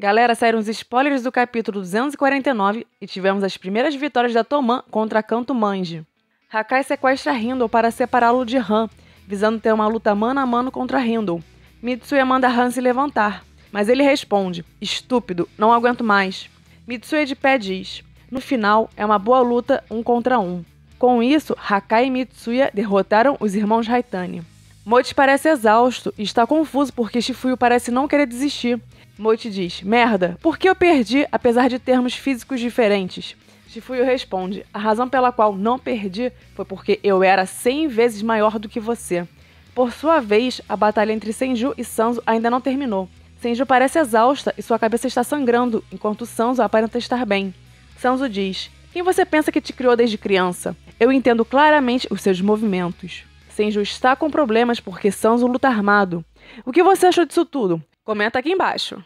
Galera, saíram os spoilers do capítulo 249 e tivemos as primeiras vitórias da Toman contra Canto Manji. Hakai sequestra Hindle para separá-lo de Han, visando ter uma luta mano a mano contra Hindle. Mitsuya manda Han se levantar, mas ele responde: Estúpido, não aguento mais. Mitsuya de pé diz: No final, é uma boa luta um contra um. Com isso, Hakai e Mitsuya derrotaram os irmãos Haitani. Mochi parece exausto e está confuso porque Shifuyu parece não querer desistir. Mochi diz: Merda, por que eu perdi apesar de termos físicos diferentes? Shifuyu responde: A razão pela qual não perdi foi porque eu era 100 vezes maior do que você. Por sua vez, a batalha entre Senju e Sanzo ainda não terminou. Senju parece exausta e sua cabeça está sangrando, enquanto Sanzo aparenta estar bem. Sanzo diz: Quem você pensa que te criou desde criança? Eu entendo claramente os seus movimentos. Senju está com problemas porque Sanzo luta armado. O que você achou disso tudo? Comenta aqui embaixo.